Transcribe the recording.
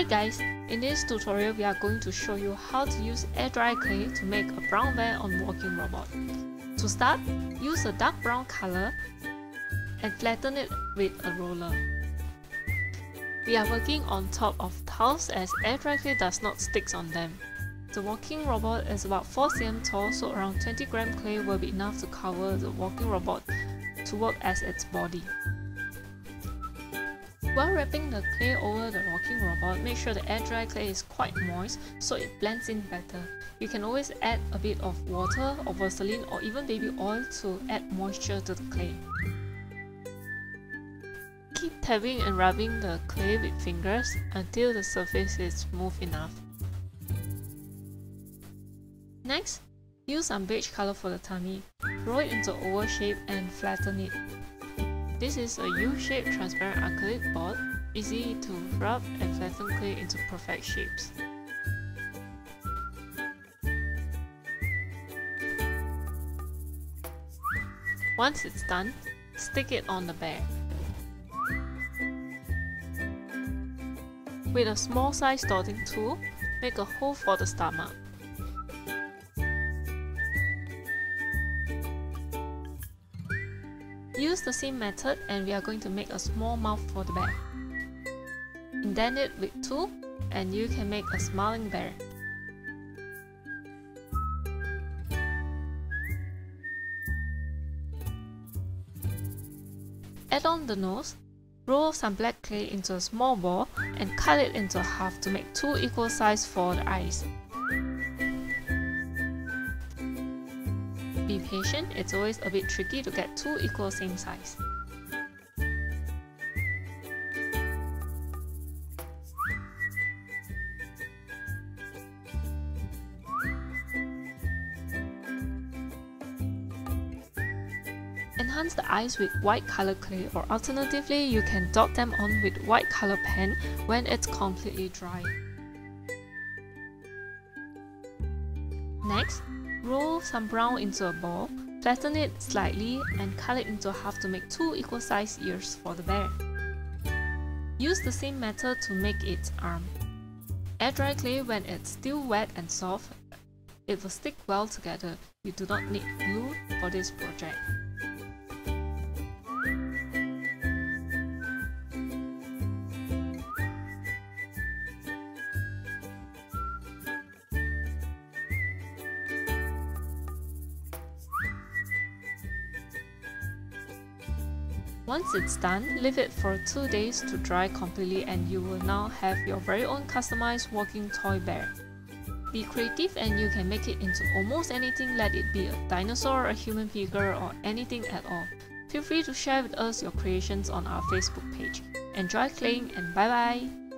Hi guys, in this tutorial we are going to show you how to use air dry clay to make a brown bear on walking robot. To start, use a dark brown color and flatten it with a roller. We are working on top of tiles as air dry clay does not stick on them. The walking robot is about 4 cm tall so around 20 gram clay will be enough to cover the walking robot to work as its body. While wrapping the clay over the walking robot, make sure the air dry clay is quite moist so it blends in better. You can always add a bit of water or Vaseline or even baby oil to add moisture to the clay. Keep tapping and rubbing the clay with fingers until the surface is smooth enough. Next, use some beige color for the tummy. Roll it into oval shape and flatten it. This is a U-shaped transparent acrylic board, easy to rub and flatten clay into perfect shapes. Once it's done, stick it on the bear. With a small size dotting tool, make a hole for the stomach. Use the same method and we are going to make a small mouth for the bear. Indent it with tool and you can make a smiling bear. Add on the nose, roll some black clay into a small ball and cut it into half to make two equal size for the eyes. Be patient, it's always a bit tricky to get two equal same size. Enhance the eyes with white color clay or alternatively you can dot them on with white color pen when it's completely dry. Next, Roll some brown into a ball, flatten it slightly and cut it into half to make two equal sized ears for the bear. Use the same method to make its arm. Air dry clay when it's still wet and soft. It will stick well together. You do not need glue for this project. Once it's done, leave it for 2 days to dry completely and you will now have your very own customized walking toy bear. Be creative and you can make it into almost anything let it be a dinosaur, a human figure or anything at all. Feel free to share with us your creations on our Facebook page. Enjoy playing and bye bye!